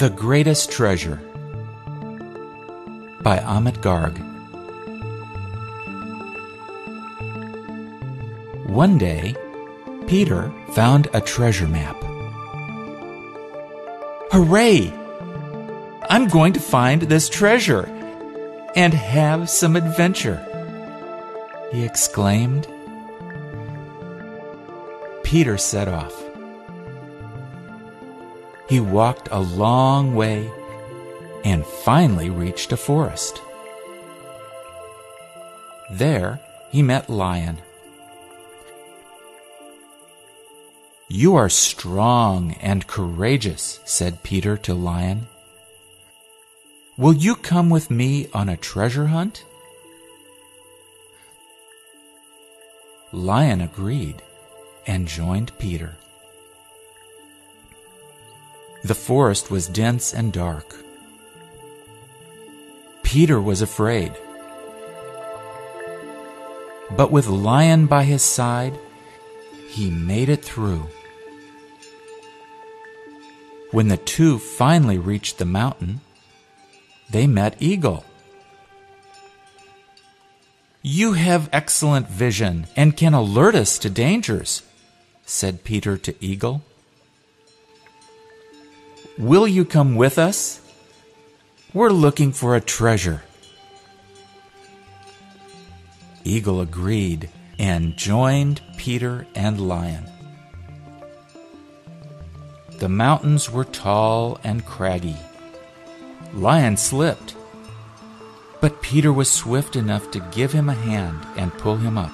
The Greatest Treasure by Amit Garg. One day, Peter found a treasure map. Hooray! I'm going to find this treasure and have some adventure, he exclaimed. Peter set off. He walked a long way and finally reached a forest. There he met Lion. You are strong and courageous, said Peter to Lion. Will you come with me on a treasure hunt? Lion agreed and joined Peter. The forest was dense and dark. Peter was afraid. But with Lion by his side, he made it through. When the two finally reached the mountain, they met Eagle. You have excellent vision and can alert us to dangers, said Peter to Eagle. Will you come with us? We're looking for a treasure. Eagle agreed and joined Peter and Lion. The mountains were tall and craggy. Lion slipped, but Peter was swift enough to give him a hand and pull him up.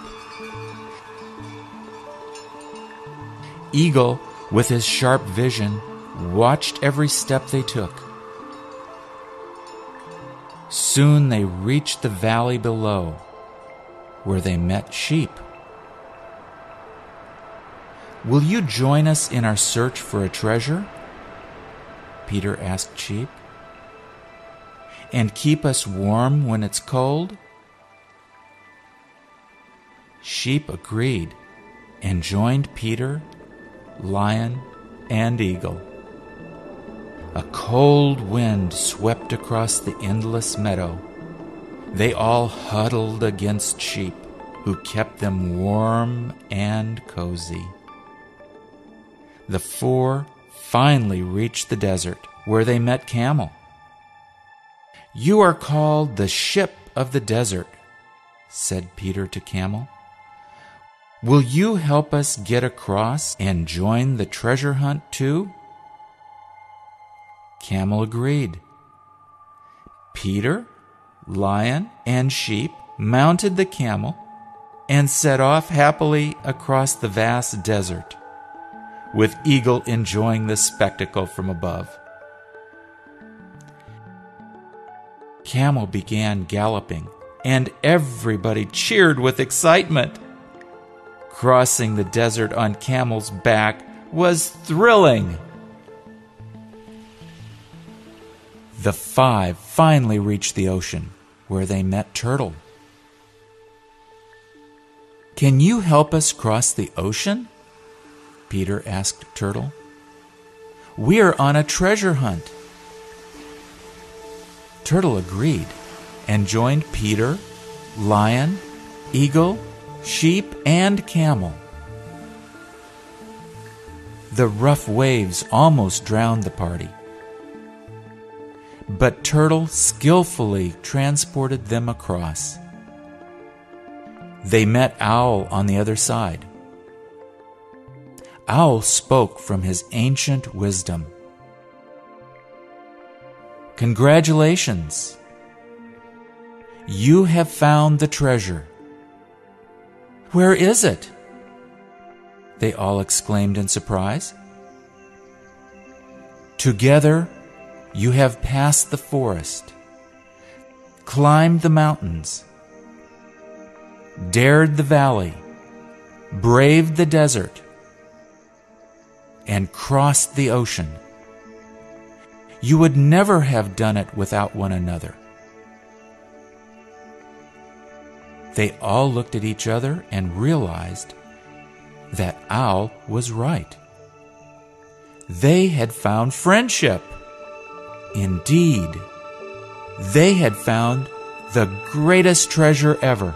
Eagle, with his sharp vision, watched every step they took. Soon they reached the valley below, where they met sheep. Will you join us in our search for a treasure? Peter asked Sheep. And keep us warm when it's cold? Sheep agreed and joined Peter, Lion, and Eagle. A cold wind swept across the endless meadow. They all huddled against sheep, who kept them warm and cozy. The four finally reached the desert, where they met Camel. You are called the ship of the desert, said Peter to Camel. Will you help us get across and join the treasure hunt too? Camel agreed. Peter, Lion, and Sheep mounted the camel and set off happily across the vast desert, with Eagle enjoying the spectacle from above. Camel began galloping, and everybody cheered with excitement. Crossing the desert on Camel's back was thrilling. The five finally reached the ocean, where they met Turtle. Can you help us cross the ocean? Peter asked Turtle. We are on a treasure hunt. Turtle agreed and joined Peter, Lion, Eagle, Sheep, and Camel. The rough waves almost drowned the party but Turtle skillfully transported them across. They met Owl on the other side. Owl spoke from his ancient wisdom. Congratulations! You have found the treasure. Where is it? They all exclaimed in surprise. Together you have passed the forest, climbed the mountains, dared the valley, braved the desert, and crossed the ocean. You would never have done it without one another. They all looked at each other and realized that Owl was right. They had found friendship. Indeed, they had found the greatest treasure ever.